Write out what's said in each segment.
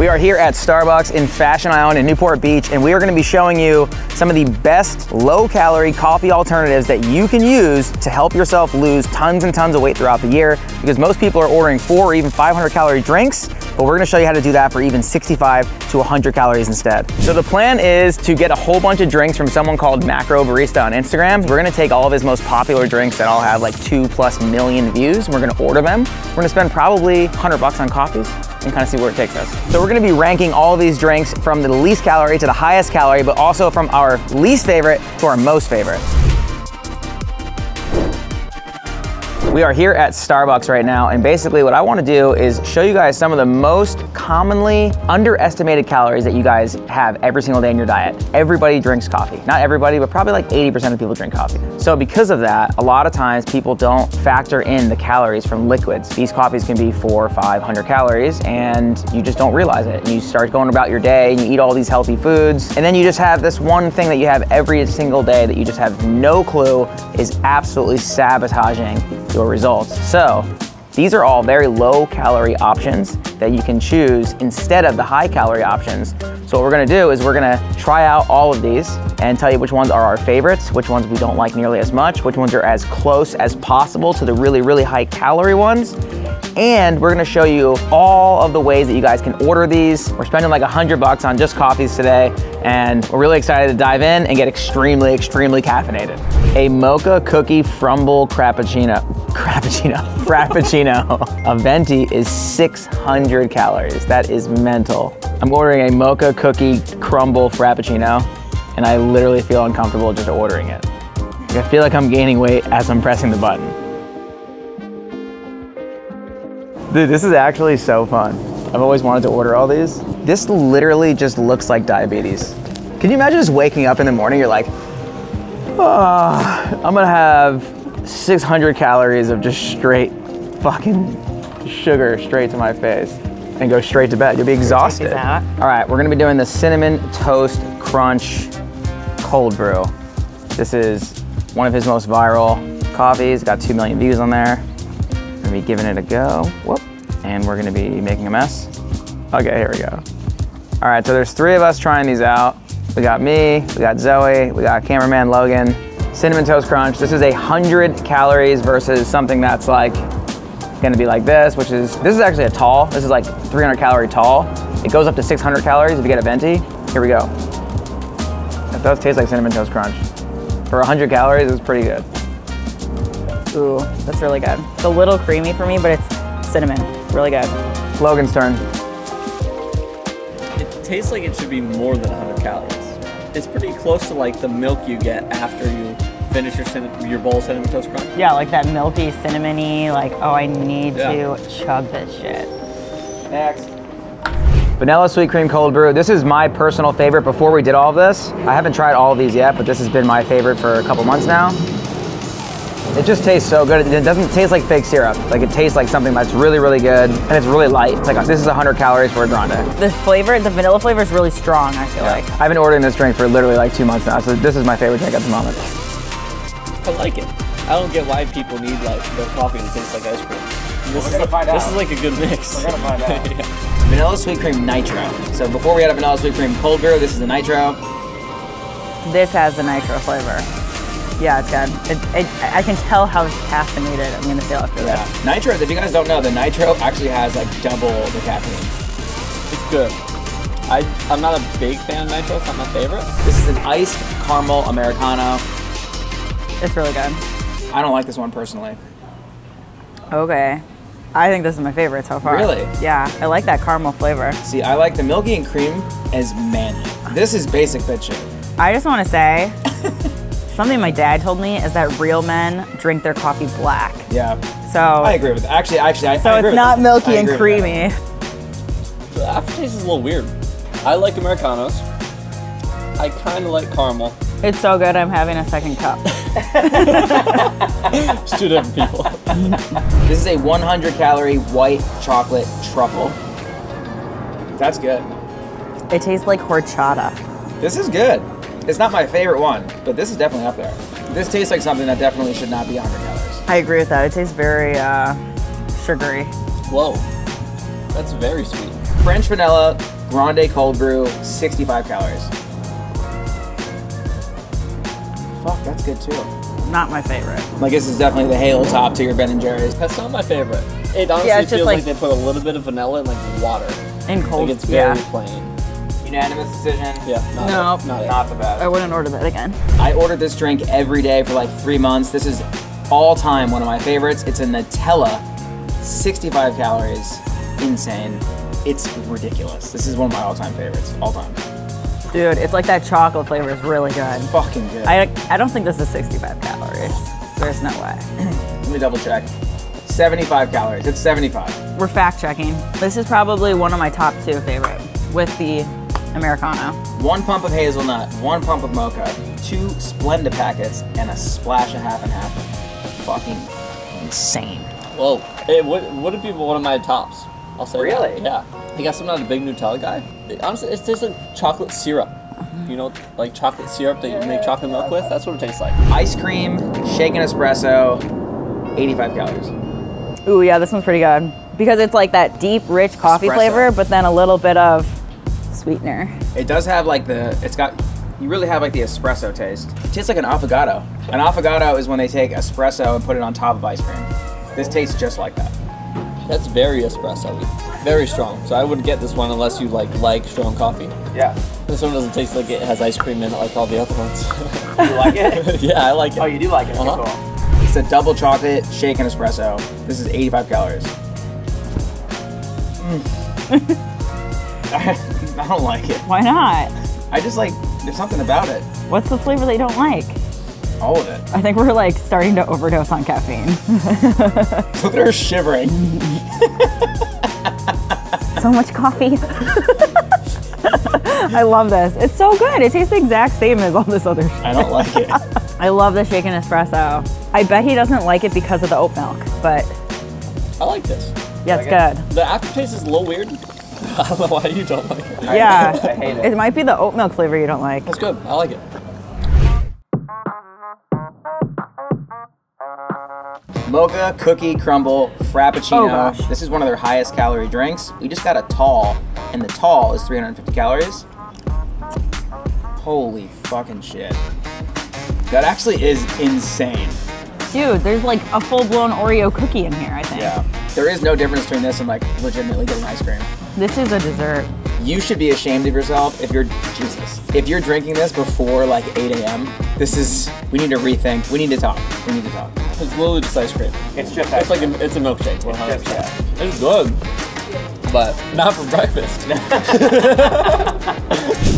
We are here at Starbucks in Fashion Island in Newport Beach, and we are gonna be showing you some of the best low calorie coffee alternatives that you can use to help yourself lose tons and tons of weight throughout the year because most people are ordering four or even 500 calorie drinks but we're gonna show you how to do that for even 65 to 100 calories instead. So the plan is to get a whole bunch of drinks from someone called Macro Barista on Instagram. We're gonna take all of his most popular drinks that all have like two plus million views and we're gonna order them. We're gonna spend probably 100 bucks on coffees and kind of see where it takes us. So we're gonna be ranking all these drinks from the least calorie to the highest calorie, but also from our least favorite to our most favorite. We are here at Starbucks right now, and basically what I wanna do is show you guys some of the most commonly underestimated calories that you guys have every single day in your diet. Everybody drinks coffee. Not everybody, but probably like 80% of people drink coffee. So because of that, a lot of times people don't factor in the calories from liquids. These coffees can be four, 500 calories, and you just don't realize it. And you start going about your day, and you eat all these healthy foods, and then you just have this one thing that you have every single day that you just have no clue is absolutely sabotaging your results. So these are all very low calorie options that you can choose instead of the high calorie options. So what we're gonna do is we're gonna try out all of these and tell you which ones are our favorites, which ones we don't like nearly as much, which ones are as close as possible to the really, really high calorie ones. And we're gonna show you all of the ways that you guys can order these. We're spending like a hundred bucks on just coffees today, and we're really excited to dive in and get extremely, extremely caffeinated. A mocha cookie frumble crappuccino, crappuccino, frappuccino. A venti is 600 calories. That is mental. I'm ordering a mocha cookie crumble frappuccino, and I literally feel uncomfortable just ordering it. I feel like I'm gaining weight as I'm pressing the button. Dude, this is actually so fun. I've always wanted to order all these. This literally just looks like diabetes. Can you imagine just waking up in the morning, you're like, oh, I'm gonna have 600 calories of just straight fucking sugar straight to my face and go straight to bed. You'll be exhausted. All right, we're gonna be doing the Cinnamon Toast Crunch Cold Brew. This is one of his most viral coffees. Got 2 million views on there. Gonna be giving it a go. Whoop. And we're gonna be making a mess. Okay, here we go. All right, so there's three of us trying these out. We got me, we got Zoe, we got cameraman Logan. Cinnamon Toast Crunch. This is a 100 calories versus something that's like gonna be like this, which is, this is actually a tall. This is like 300 calorie tall. It goes up to 600 calories if you get a venti. Here we go. It does taste like Cinnamon Toast Crunch. For 100 calories, it's pretty good. Ooh, that's really good. It's a little creamy for me, but it's cinnamon. Really good. Logan's turn. It tastes like it should be more than 100 calories. It's pretty close to like the milk you get after you finish your your bowl of cinnamon toast crunch. Yeah, like that milky, cinnamony, like, oh, I need Yeah. to chug this shit. Next. Vanilla sweet cream cold brew. This is my personal favorite before we did all of this. I haven't tried all of these yet, but this has been my favorite for a couple months now. It just tastes so good. It doesn't taste like fake syrup. Like it tastes like something that's really, really good, and it's really light. It's like this is 100 calories for a grande. The flavor, the vanilla flavor is really strong, I feel like. I've been ordering this drink for literally like two months now, so this is my favorite drink at the moment. I like it. I don't get why people need like their coffee to taste like ice cream. This, is, gonna find this out. is like a good mix. We're gonna find out. Yeah. Vanilla sweet cream nitro. So before we had a vanilla sweet cream cold brew, this is the nitro. This has the nitro flavor. Yeah, it's good. It, it, I can tell how caffeinated I'm gonna feel after Yeah. this. Nitro, if you guys don't know, the nitro actually has like double the caffeine. It's good. I, I'm not a big fan of nitro. It's not my favorite. This is an iced caramel Americano. It's really good. I don't like this one personally. Okay. I think this is my favorite so far. Really? Yeah, I like that caramel flavor. See, I like the milky and cream as manly. This is basic bitch shit. I just want to say something my dad told me is that real men drink their coffee black. Yeah, So I agree with that. Actually, actually, I, so I it's not that. milky and agree with that. creamy. The aftertaste is a little weird. I like Americanos. I kind of like caramel. It's so good. I'm having a second cup. It's two different people. This is a 100 calorie white chocolate truffle. That's good. It tastes like horchata. This is good. It's not my favorite one, but this is definitely up there. This tastes like something that definitely should not be 100 calories. I agree with that. It tastes very uh, sugary. Whoa, that's very sweet. French vanilla, grande cold brew, 65 calories. Fuck, that's good too. Not my favorite. Like this is definitely the Halo top to your Ben and Jerry's. That's not my favorite. It honestly Yeah, feels like, like- they put a little bit of vanilla in like water. And cold, Like it's very yeah. plain. Unanimous decision. Yeah. Not No. it, not. Not the best. I wouldn't order that again. I ordered this drink every day for like three months. This is all time one of my favorites. It's a Nutella, 65 calories, insane. It's ridiculous. This is one of my all-time favorites, all time. Dude, it's like that chocolate flavor is really good. Fucking good. I, I don't think this is 65 calories. There's no way. Let me double check. 75 calories. It's 75. We're fact checking. This is probably one of my top two favorite with the Americano. One pump of hazelnut, one pump of mocha, two Splenda packets, and a splash of half and half. Fucking insane. Whoa. It would would it be one of my tops? I'll say that. Really? Yeah. I guess I'm not a big Nutella guy. It, honestly, it tastes like chocolate syrup. You know, like chocolate syrup that you make chocolate milk with. That's what it tastes like. Ice cream, shaken espresso, 85 calories. Ooh, yeah, this one's pretty good. Because it's like that deep, rich coffee Espresso. flavor, but then a little bit of sweetener. It does have like the, it's got, you really have like the espresso taste. It tastes like an affogato. An affogato is when they take espresso and put it on top of ice cream. This tastes just like that. That's very espresso Very strong. So I wouldn't get this one unless you like like strong coffee. Yeah. This one doesn't taste like it has ice cream in it like all the other ones. You like it? yeah, I like it. oh, you do like it? Uh-huh. cool. It's a double chocolate shaken espresso. This is 85 calories. Mm. I don't like it. Why not? I just like, there's something about it. What's the flavor they don't like? All of it. I think we're like starting to overdose on caffeine. Look at her shivering. so much coffee. I love this. It's so good. It tastes the exact same as all this other shit. I don't like it. I love the shaken espresso. I bet he doesn't like it because of the oat milk, but I like this. yeah, it's Like good. The aftertaste is a little weird. I don't know why you don't like it. Yeah. I hate it. It might be the oat milk flavor you don't like. That's good. I like it. Mocha, cookie, crumble, frappuccino. Oh, gosh. This is one of their highest calorie drinks. We just got a tall, and the tall is 350 calories. Holy fucking shit. That actually is insane. Dude, there's like a full blown Oreo cookie in here, I think. Yeah. There is no difference between this and like legitimately getting ice cream. This is a dessert. You should be ashamed of yourself if you're Jesus. If you're drinking this before like 8 a.m. This is we need to rethink. We need to talk. We need to talk. It's literally just ice cream. It's just It's like a, it's a milkshake. 100%. just- It's good, but not for breakfast.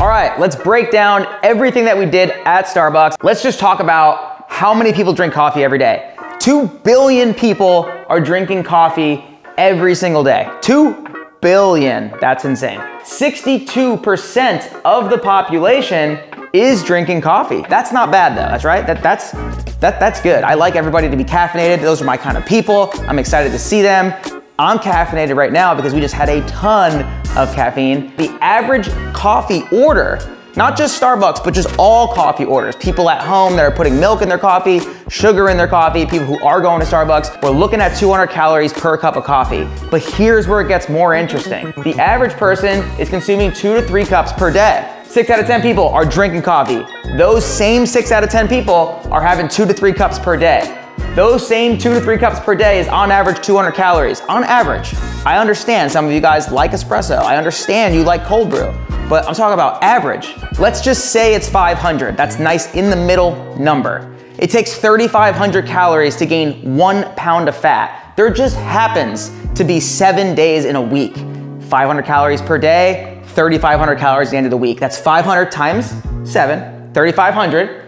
All right, let's break down everything that we did at Starbucks. Let's just talk about how many people drink coffee every day. 2 billion people are drinking coffee every single day. 2 billion. That's insane. 62% of the population is drinking coffee. That's not bad though. That's right. That that's that that's good. I like everybody to be caffeinated. Those are my kind of people. I'm excited to see them. I'm caffeinated right now because we just had a ton of caffeine. The average coffee order, not just Starbucks, but just all coffee orders, people at home that are putting milk in their coffee, sugar in their coffee, people who are going to Starbucks, we're looking at 200 calories per cup of coffee. But here's where it gets more interesting. The average person is consuming two to three cups per day. Six out of 10 people are drinking coffee. Those same six out of 10 people are having two to three cups per day. Those same two to three cups per day is on average 200 calories. On average. I understand some of you guys like espresso. I understand you like cold brew. But I'm talking about average. Let's just say it's 500. That's nice in the middle number. It takes 3,500 calories to gain one pound of fat. There just happens to be seven days in a week. 500 calories per day, 3,500 calories at the end of the week. That's 500 times seven, 3,500,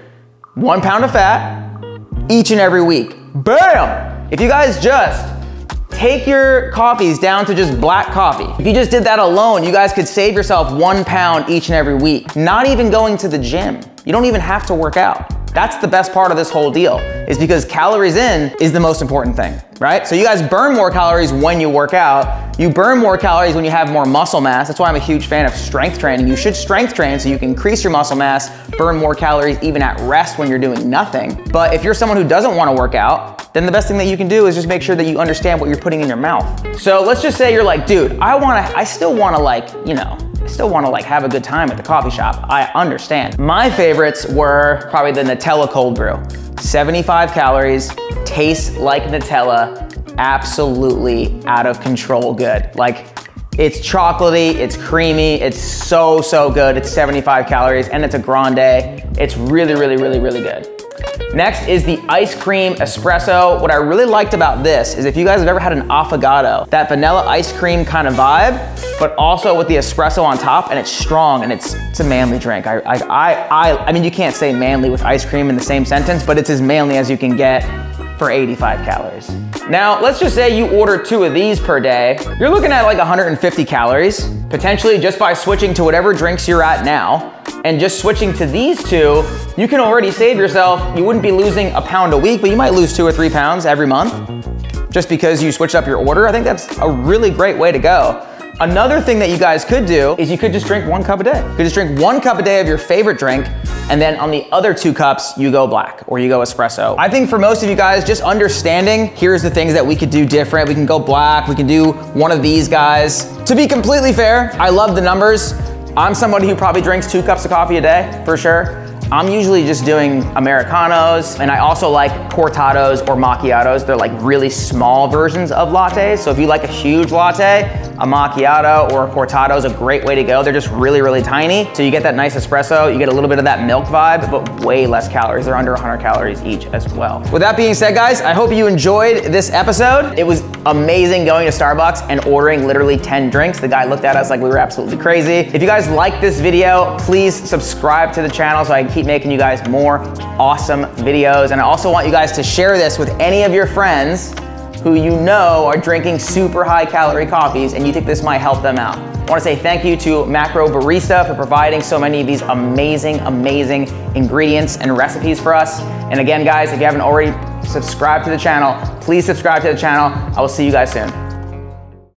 one pound of fat, each and every week. Bam! If you guys just take your coffees down to just black coffee, if you just did that alone, you guys could save yourself one pound each and every week. Not even going to the gym. You don't even have to work out. That's the best part of this whole deal, is because calories in is the most important thing, right? So you guys burn more calories when you work out. You burn more calories when you have more muscle mass. That's why I'm a huge fan of strength training. You should strength train so you can increase your muscle mass, burn more calories even at rest when you're doing nothing. But if you're someone who doesn't wanna work out, then the best thing that you can do is just make sure that you understand what you're putting in your mouth. So let's just say you're like, dude, I wanna, I still wanna like, you know, I still wanna like have a good time at the coffee shop. I understand. My favorites were probably the Nutella cold brew. 75 calories, tastes like Nutella, absolutely out of control good. Like it's chocolatey, it's creamy, it's so, so good. It's 75 calories and it's a grande. It's really, really, really, really good. Next is the ice cream espresso. What I really liked about this is if you guys have ever had an affogato, that vanilla ice cream kind of vibe, but also with the espresso on top and it's strong and it's, it's a manly drink. I, I, I, I mean, you can't say manly with ice cream in the same sentence, but it's as manly as you can get for 85 calories. Now, let's just say you order two of these per day. You're looking at like 150 calories, potentially just by switching to whatever drinks you're at now and just switching to these two, you can already save yourself. You wouldn't be losing a pound a week, but you might lose two or three pounds every month just because you switched up your order. I think that's a really great way to go. Another thing that you guys could do is you could just drink one cup a day. You could just drink one cup a day of your favorite drink, and then on the other two cups, you go black or you go espresso. I think for most of you guys, just understanding, here's the things that we could do different. We can go black, we can do one of these guys. To be completely fair, I love the numbers. I'm somebody who probably drinks two cups of coffee a day, for sure. I'm usually just doing Americanos, and I also like cortados or macchiatos. They're like really small versions of lattes. So if you like a huge latte, a macchiato or a cortado is a great way to go. They're just really, really tiny. So you get that nice espresso, you get a little bit of that milk vibe, but way less calories. They're under 100 calories each as well. With that being said, guys, I hope you enjoyed this episode. It was amazing going to Starbucks and ordering literally 10 drinks. The guy looked at us like we were absolutely crazy. If you guys like this video, please subscribe to the channel so I can keep making you guys more awesome videos. And I also want you guys to share this with any of your friends who you know are drinking super high calorie coffees and you think this might help them out. I wanna say thank you to Macro Barista for providing so many of these amazing, amazing ingredients and recipes for us. And again, guys, if you haven't already subscribed to the channel, please subscribe to the channel. I will see you guys soon.